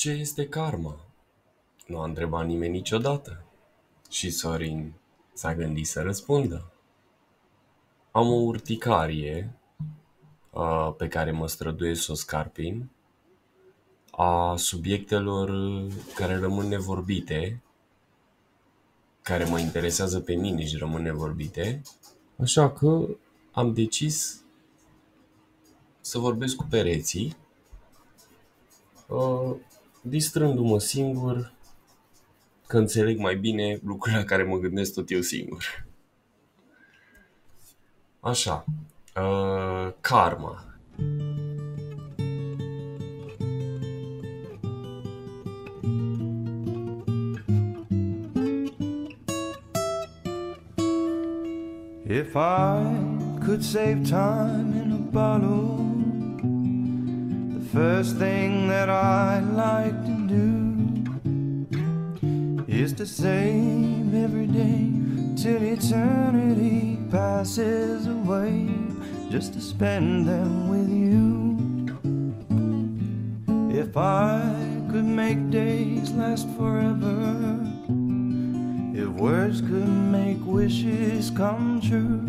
Ce este karma? Nu a întrebat nimeni niciodată. Și Sorin s-a gândit să răspundă. Am o urticarie uh, pe care mă străduiesc să o scarpin a subiectelor care rămân nevorbite, care mă interesează pe mine și rămân nevorbite, așa că am decis să vorbesc cu pereții, uh, distrându-mă singur, că înțeleg mai bine lucrurile la care mă gândesc tot eu singur. Așa, uh, karma. If I could save time in a bottle, the first thing that I like to do is to save every day till eternity passes away, just to spend them with you. If I could make days last forever if words could make wishes come true,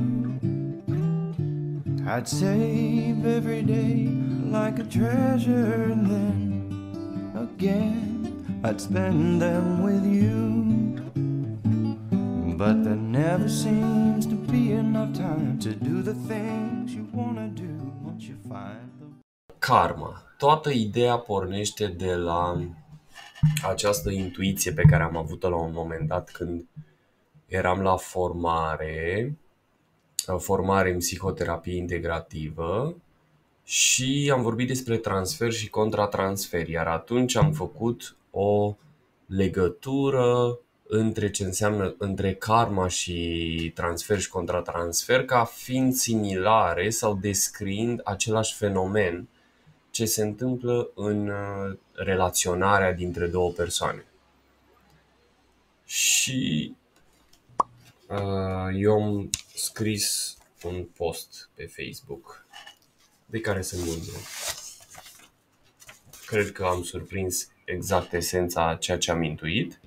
I'd save every day like a treasure, and then again I'd spend them with you. But there never seems to be enough time to do the things you wanna do once you find the Karma. Toată ideea pornește de la această intuiție pe care am avut-o la un moment dat când eram la formare, formare în psihoterapie integrativă și am vorbit despre transfer și contratransfer, iar atunci am făcut o legătură între ce înseamnă între karma și transfer și contratransfer ca fiind similare sau descriind același fenomen ce se întâmplă în uh, relaționarea dintre două persoane. Și uh, eu am scris un post pe Facebook de care sunt mândru. Cred că am surprins exact esența ceea ce am intuit,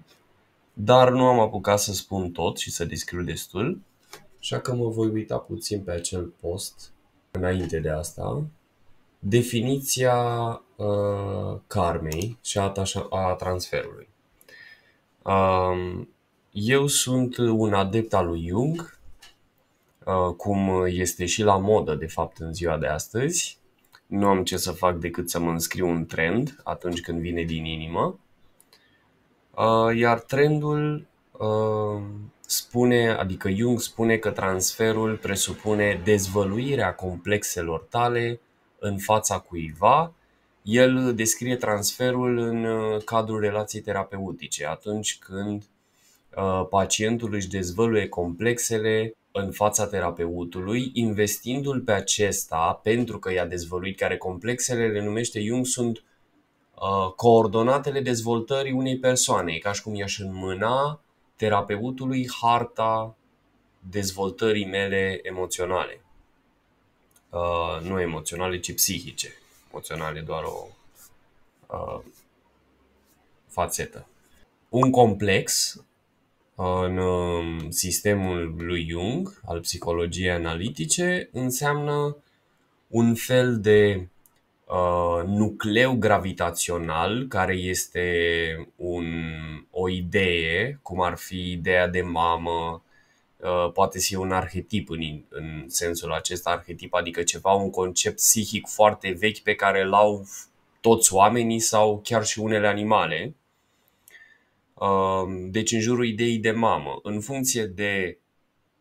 dar nu am apucat să spun tot și să descriu destul, așa că mă voi uita puțin pe acel post înainte de asta definiția uh, karmei și a, a transferului. Um, eu sunt un adept al lui Jung, uh, cum este și la modă, de fapt, în ziua de astăzi. Nu am ce să fac decât să mă înscriu un trend atunci când vine din inimă. Uh, iar trendul uh, spune, adică Jung spune că transferul presupune dezvăluirea complexelor tale în fața cuiva, el descrie transferul în uh, cadrul relației terapeutice, atunci când uh, pacientul își dezvăluie complexele în fața terapeutului, investindu-l pe acesta, pentru că i-a dezvăluit care complexele, le numește Jung, sunt uh, coordonatele dezvoltării unei persoane, ca și cum i-aș înmâna terapeutului harta dezvoltării mele emoționale. Uh, nu emoționale, ci psihice. Emoționale doar o uh, fațetă. Un complex în um, sistemul lui Jung, al psihologiei analitice, înseamnă un fel de uh, nucleu gravitațional care este un, o idee, cum ar fi ideea de mamă, Uh, poate fi un arhetip în, în sensul acesta arhetip, adică ceva, un concept psihic foarte vechi pe care îl au toți oamenii sau chiar și unele animale. Uh, deci în jurul ideii de mamă, în funcție de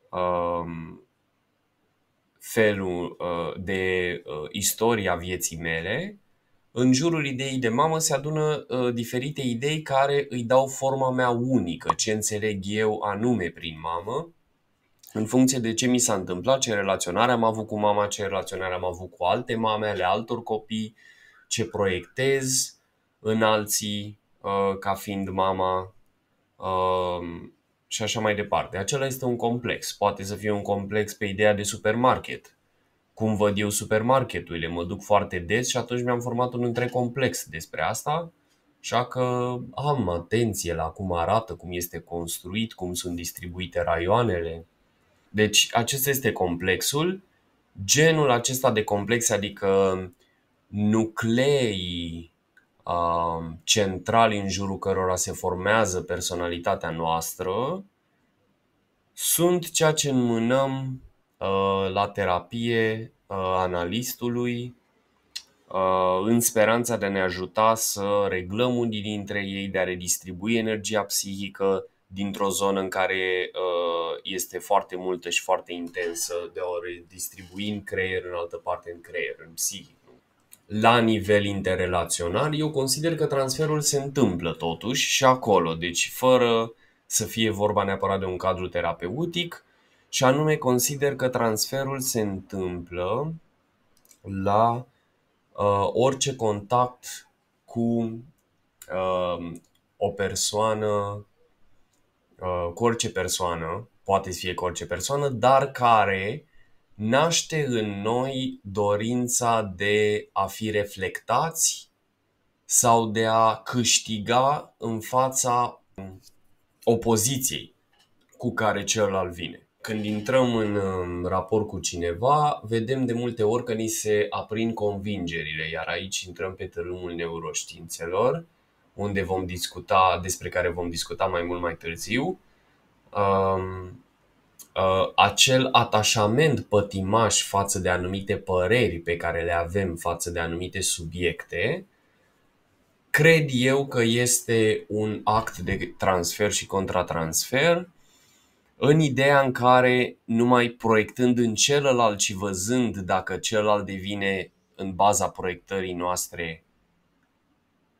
um, felul uh, de istoria vieții mele, în jurul ideii de mamă se adună diferite idei care îi dau forma mea unică, ce înțeleg eu anume prin mamă în funcție de ce mi s-a întâmplat, ce relaționare am avut cu mama, ce relaționare am avut cu alte mame ale altor copii, ce proiectez în alții uh, ca fiind mama uh, și așa mai departe. Acela este un complex. Poate să fie un complex pe ideea de supermarket. Cum văd eu supermarketurile, mă duc foarte des și atunci mi-am format un întreg complex despre asta Așa că am atenție la cum arată, cum este construit, cum sunt distribuite raioanele. Deci acesta este complexul. Genul acesta de complex, adică nucleii uh, centrali în jurul cărora se formează personalitatea noastră, sunt ceea ce înmânăm uh, la terapie uh, analistului uh, în speranța de a ne ajuta să reglăm unii dintre ei, de a redistribui energia psihică dintr-o zonă în care uh, este foarte multă și foarte intensă, de a o redistribui în creier, în altă parte în creier, în psihic. La nivel interrelațional, eu consider că transferul se întâmplă totuși și acolo, deci fără să fie vorba neapărat de un cadru terapeutic, și anume consider că transferul se întâmplă la uh, orice contact cu uh, o persoană, uh, cu orice persoană, poate să fie cu orice persoană, dar care naște în noi dorința de a fi reflectați sau de a câștiga în fața opoziției cu care celălalt vine. Când intrăm în raport cu cineva, vedem de multe ori că ni se aprind convingerile, iar aici intrăm pe tărâmul neuroștiințelor, unde vom discuta, despre care vom discuta mai mult mai târziu. Um, uh, acel atașament pătimaș față de anumite păreri pe care le avem față de anumite subiecte, cred eu că este un act de transfer și contratransfer în ideea în care numai proiectând în celălalt și văzând dacă celălalt devine în baza proiectării noastre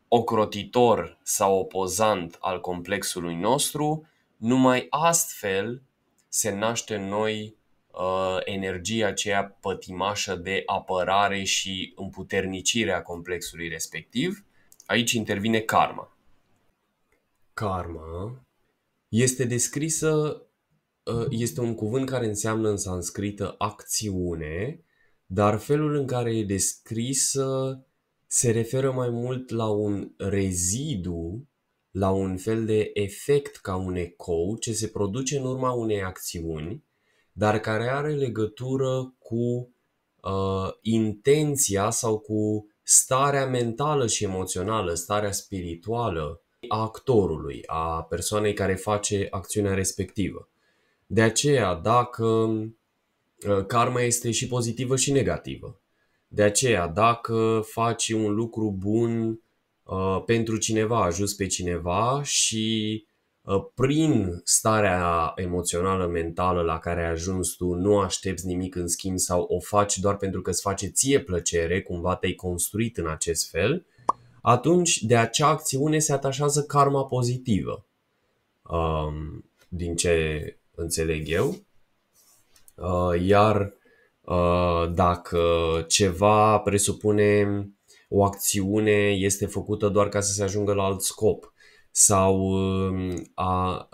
ocrotitor sau opozant al complexului nostru, numai astfel se naște în noi uh, energia aceea pătimașă de apărare și împuternicire a complexului respectiv. Aici intervine karma. Karma este descrisă Ă, este un cuvânt care înseamnă în sanscrită acțiune, dar felul în care e descrisă se referă mai mult la un rezidu, la un fel de efect ca un ecou ce se produce în urma unei acțiuni, dar care are legătură cu uh, intenția sau cu starea mentală și emoțională, starea spirituală a actorului, a persoanei care face acțiunea respectivă. De aceea, dacă uh, karma este și pozitivă și negativă. De aceea, dacă faci un lucru bun uh, pentru cineva, ajuns pe cineva și uh, prin starea emoțională, mentală la care ai ajuns tu, nu aștepți nimic în schimb sau o faci doar pentru că îți face ție plăcere, cumva te-ai construit în acest fel, atunci de acea acțiune se atașează karma pozitivă. Um, din ce înțeleg eu. Uh, iar uh, dacă ceva presupune o acțiune este făcută doar ca să se ajungă la alt scop sau um, a,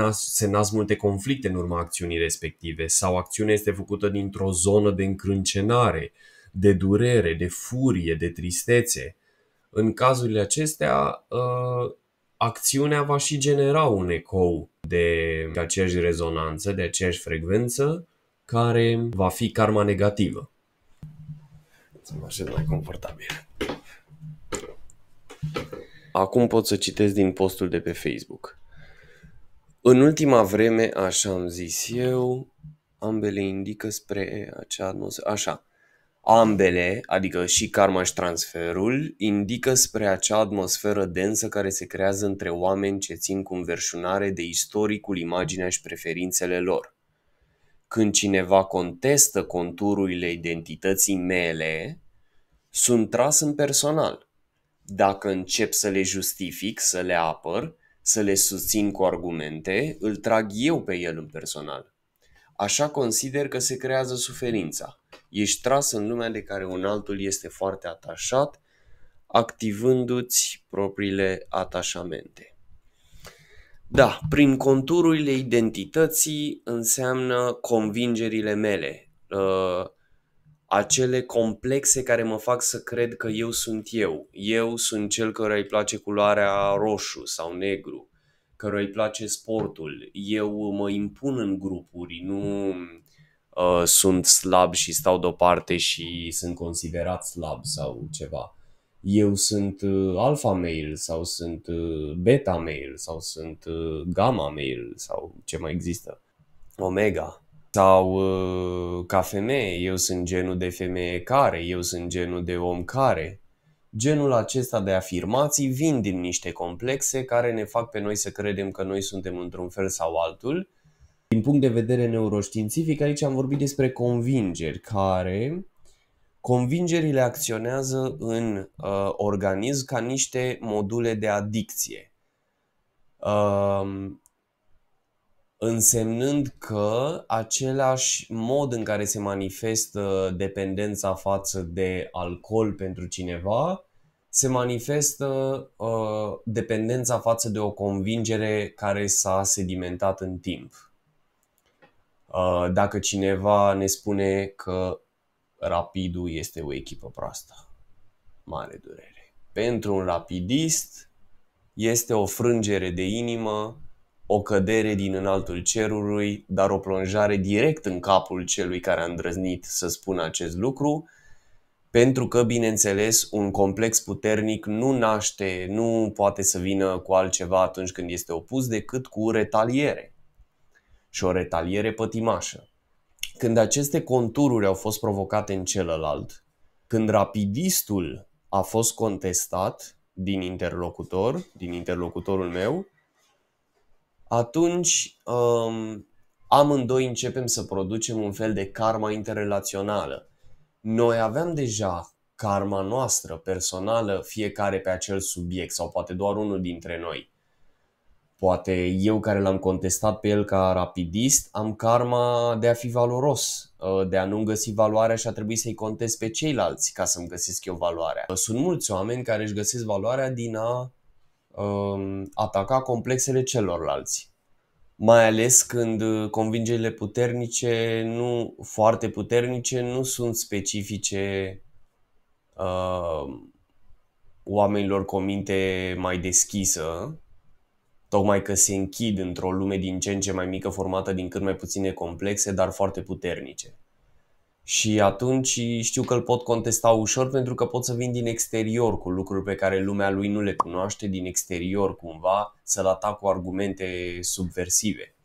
a, se nasc multe conflicte în urma acțiunii respective sau acțiunea este făcută dintr-o zonă de încrâncenare, de durere, de furie, de tristețe. În cazurile acestea, uh, acțiunea va și genera un ecou de aceeași rezonanță, de aceeași frecvență, care va fi karma negativă. Să mă așez mai confortabil. Acum pot să citesc din postul de pe Facebook. În ultima vreme, așa am zis eu, ambele indică spre acea atmosferă. Așa. Ambele, adică și karma și transferul, indică spre acea atmosferă densă care se creează între oameni ce țin cu înverșunare de istoricul, imaginea și preferințele lor. Când cineva contestă contururile identității mele, sunt tras în personal. Dacă încep să le justific, să le apăr, să le susțin cu argumente, îl trag eu pe el în personal. Așa consider că se creează suferința. Ești tras în lumea de care un altul este foarte atașat, activându-ți propriile atașamente. Da, prin contururile identității înseamnă convingerile mele, uh, acele complexe care mă fac să cred că eu sunt eu. Eu sunt cel care îi place culoarea roșu sau negru, căruia îi place sportul. Eu mă impun în grupuri, nu uh, sunt slab și stau deoparte și sunt considerat slab sau ceva. Eu sunt uh, alpha male sau sunt uh, beta male sau sunt uh, gamma male sau ce mai există. Omega. Sau uh, ca femeie, eu sunt genul de femeie care, eu sunt genul de om care. Genul acesta de afirmații vin din niște complexe care ne fac pe noi să credem că noi suntem într-un fel sau altul. Din punct de vedere neuroștiințific, aici am vorbit despre convingeri care Convingerile acționează în uh, organism ca niște module de adicție. Uh, însemnând că același mod în care se manifestă dependența față de alcool pentru cineva, se manifestă uh, dependența față de o convingere care s-a sedimentat în timp. Uh, dacă cineva ne spune că Rapidul este o echipă proastă, mare durere. Pentru un rapidist este o frângere de inimă o cădere din înaltul cerului, dar o plonjare direct în capul celui care a îndrăznit să spună acest lucru, pentru că, bineînțeles, un complex puternic nu naște, nu poate să vină cu altceva atunci când este opus decât cu retaliere. Și o retaliere pătimașă. Când aceste contururi au fost provocate în celălalt, când rapidistul a fost contestat din interlocutor, din interlocutorul meu, atunci um, amândoi începem să producem un fel de karma interrelațională. Noi aveam deja karma noastră personală, fiecare pe acel subiect sau poate doar unul dintre noi. Poate eu care l-am contestat pe el ca rapidist, am karma de a fi valoros, uh, de a nu găsi valoarea și a trebui să-i contest pe ceilalți ca să-mi găsesc eu valoarea. Sunt mulți oameni care își găsesc valoarea din a Um, ataca complexele celorlalți. Mai ales când uh, convingerile puternice, nu foarte puternice, nu sunt specifice uh, oamenilor cu o minte mai deschisă, tocmai că se închid într-o lume din ce în ce mai mică, formată din cât mai puține complexe, dar foarte puternice și atunci știu că îl pot contesta ușor pentru că pot să vin din exterior cu lucruri pe care lumea lui nu le cunoaște, din exterior cumva, să-l atac cu argumente subversive.